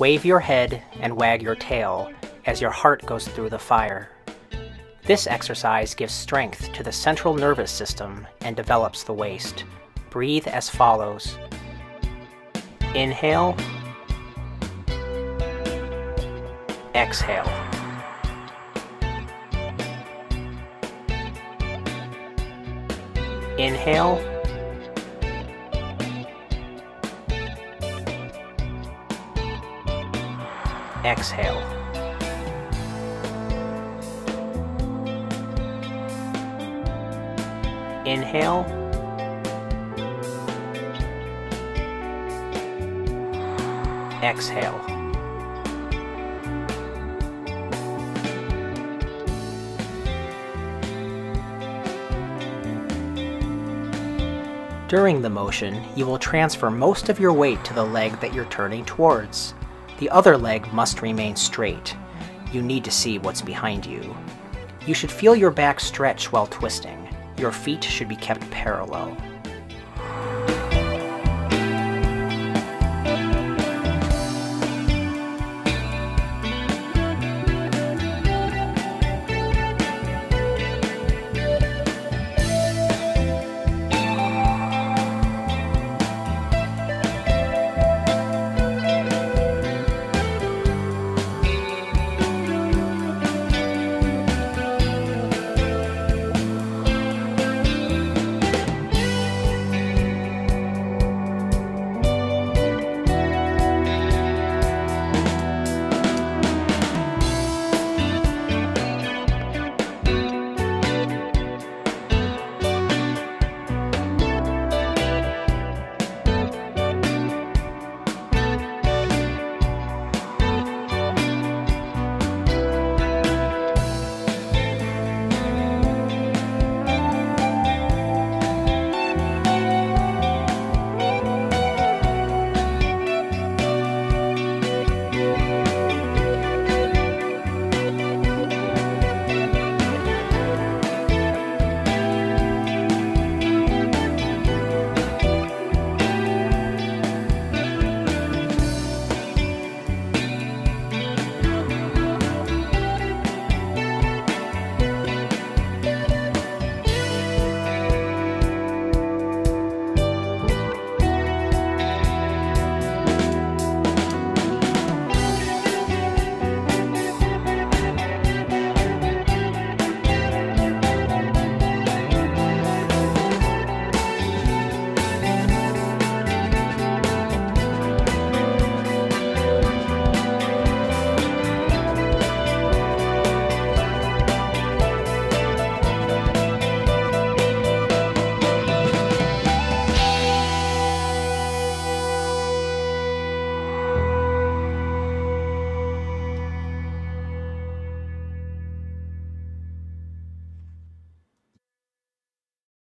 Wave your head and wag your tail as your heart goes through the fire. This exercise gives strength to the central nervous system and develops the waist. Breathe as follows. Inhale. Exhale. Inhale. Exhale. Inhale. Exhale. During the motion, you will transfer most of your weight to the leg that you're turning towards. The other leg must remain straight. You need to see what's behind you. You should feel your back stretch while twisting. Your feet should be kept parallel.